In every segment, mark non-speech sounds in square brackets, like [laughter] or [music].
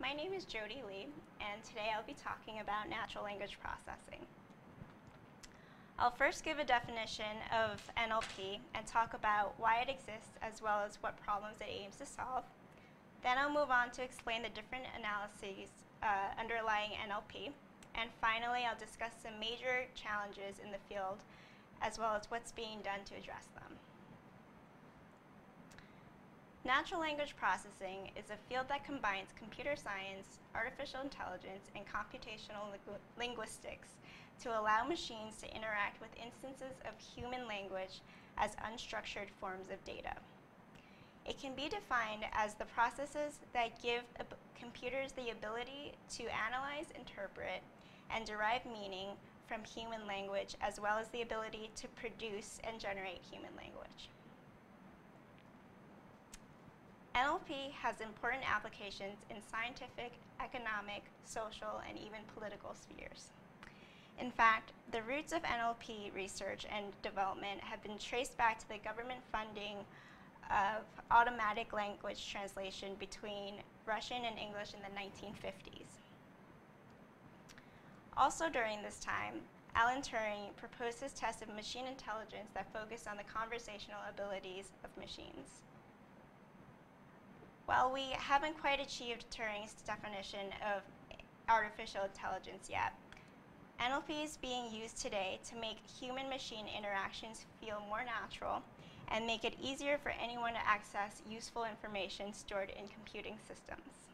My name is Jody Lee, and today I'll be talking about natural language processing. I'll first give a definition of NLP and talk about why it exists as well as what problems it aims to solve. Then I'll move on to explain the different analyses uh, underlying NLP. And finally, I'll discuss some major challenges in the field as well as what's being done to address them. Natural language processing is a field that combines computer science, artificial intelligence, and computational linguistics to allow machines to interact with instances of human language as unstructured forms of data. It can be defined as the processes that give computers the ability to analyze, interpret, and derive meaning from human language, as well as the ability to produce and generate human language. NLP has important applications in scientific, economic, social, and even political spheres. In fact, the roots of NLP research and development have been traced back to the government funding of automatic language translation between Russian and English in the 1950s. Also during this time, Alan Turing proposed his test of machine intelligence that focused on the conversational abilities of machines. While we haven't quite achieved Turing's definition of artificial intelligence yet, NLP is being used today to make human-machine interactions feel more natural and make it easier for anyone to access useful information stored in computing systems.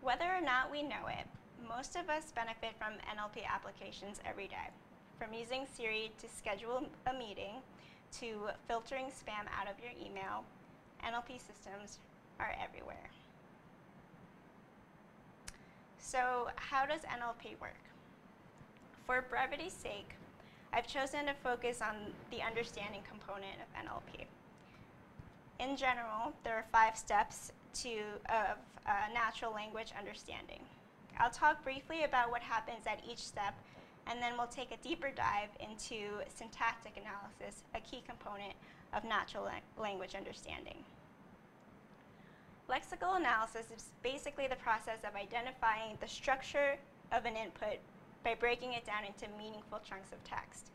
Whether or not we know it, most of us benefit from NLP applications every day, from using Siri to schedule a meeting to filtering spam out of your email, NLP systems are everywhere. So how does NLP work? For brevity's sake, I've chosen to focus on the understanding component of NLP. In general, there are five steps to, of uh, natural language understanding. I'll talk briefly about what happens at each step and then we'll take a deeper dive into syntactic analysis, a key component of natural la language understanding. Lexical analysis is basically the process of identifying the structure of an input by breaking it down into meaningful chunks of text.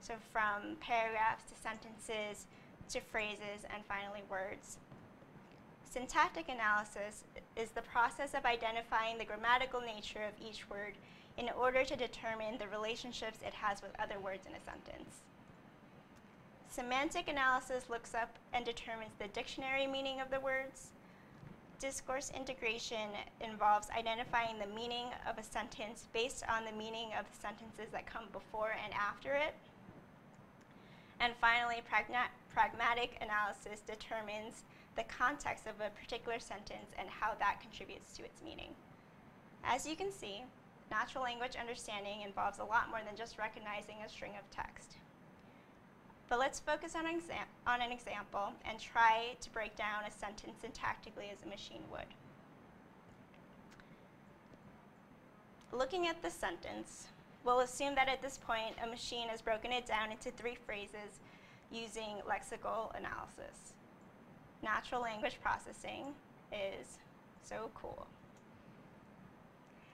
So from paragraphs to sentences to phrases and finally words. Syntactic analysis is the process of identifying the grammatical nature of each word in order to determine the relationships it has with other words in a sentence. Semantic analysis looks up and determines the dictionary meaning of the words. Discourse integration involves identifying the meaning of a sentence based on the meaning of the sentences that come before and after it. And finally, pragmatic analysis determines the context of a particular sentence and how that contributes to its meaning. As you can see, Natural language understanding involves a lot more than just recognizing a string of text. But let's focus on, on an example and try to break down a sentence syntactically as a machine would. Looking at the sentence, we'll assume that at this point a machine has broken it down into three phrases using lexical analysis. Natural language processing is so cool.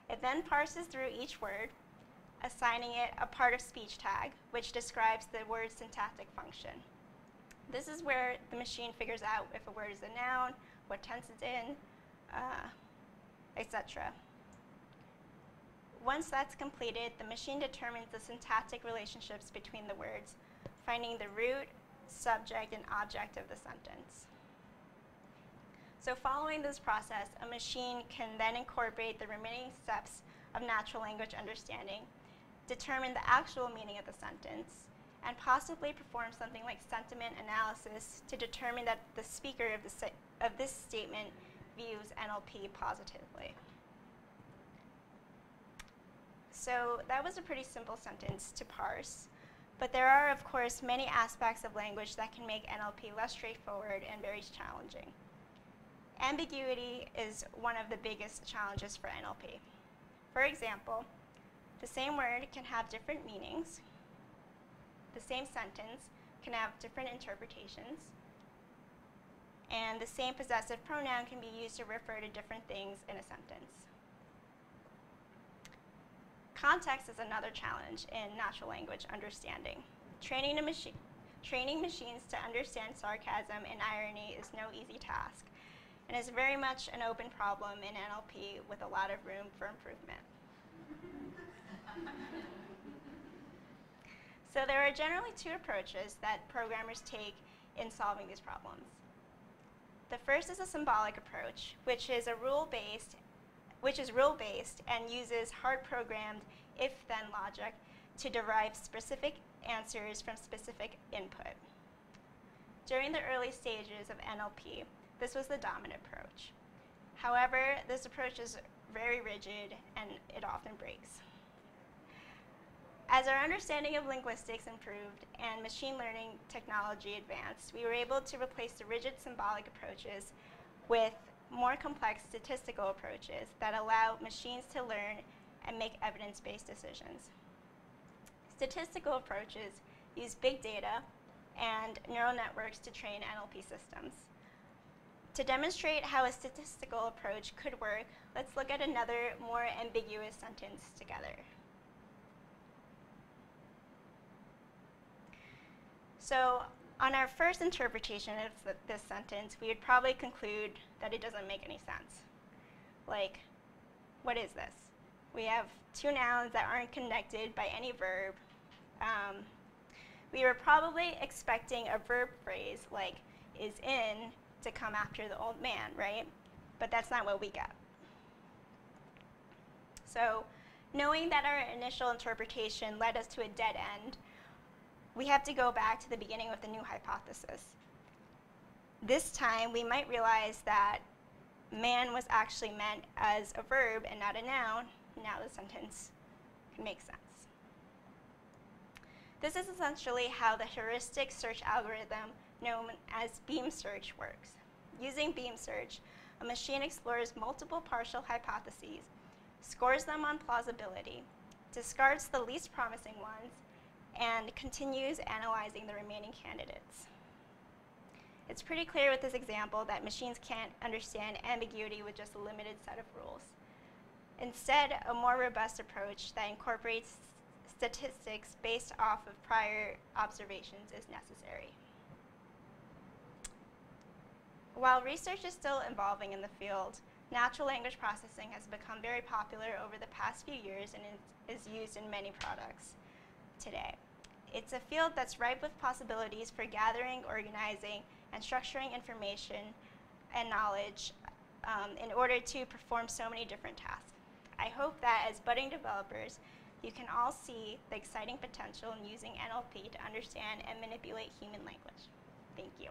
It then parses through each word, assigning it a part of speech tag, which describes the word's syntactic function. This is where the machine figures out if a word is a noun, what tense it's in, uh, etc. Once that's completed, the machine determines the syntactic relationships between the words, finding the root, subject, and object of the sentence. So following this process, a machine can then incorporate the remaining steps of natural language understanding, determine the actual meaning of the sentence, and possibly perform something like sentiment analysis to determine that the speaker of, the, of this statement views NLP positively. So that was a pretty simple sentence to parse. But there are, of course, many aspects of language that can make NLP less straightforward and very challenging. Ambiguity is one of the biggest challenges for NLP. For example, the same word can have different meanings. The same sentence can have different interpretations. and the same possessive pronoun can be used to refer to different things in a sentence. Context is another challenge in natural language understanding. Training, machi- training machines to understand sarcasm and irony is no easy task, and is very much an open problem in NLP with a lot of room for improvement. [laughs] so there are generally two approaches that programmers take in solving these problems. The first is a symbolic approach, which is a rule-based which is rule-based and uses hard-programmed if-then logic to derive specific answers from specific input. During the early stages of NLP, this was the dominant approach. However, this approach is very rigid and it often breaks. As our understanding of linguistics improved and machine learning technology advanced, we were able to replace the rigid symbolic approaches with more complex statistical approaches that allow machines to learn and make evidence-based decisions. Statistical approaches use big data and neural networks to train NLP systems. To demonstrate how a statistical approach could work, let's look at another more ambiguous sentence together. So on our first interpretation of this sentence, we would probably conclude that it doesn't make any sense. Like, what is this? We have two nouns that aren't connected by any verb. Um, we were probably expecting a verb phrase like is in to come after the old man, right? But that's not what we get. So knowing that our initial interpretation led us to a dead end, we have to go back to the beginning with a new hypothesis. This time, we might realize that man was actually meant as a verb and not a noun. Now the sentence can make sense. This is essentially how the heuristic search algorithm known as beam search works. Using beam search, a machine explores multiple partial hypotheses, scores them on plausibility, discards the least promising ones, and continues analyzing the remaining candidates. It's pretty clear with this example that machines can't understand ambiguity with just a limited set of rules. Instead, a more robust approach that incorporates statistics based off of prior observations is necessary. While research is still evolving in the field, natural language processing has become very popular over the past few years and is used in many products today. It's a field that's ripe with possibilities for gathering, organizing, and structuring information and knowledge um, in order to perform so many different tasks. I hope that as budding developers, you can all see the exciting potential in using NLP to understand and manipulate human language. Thank you.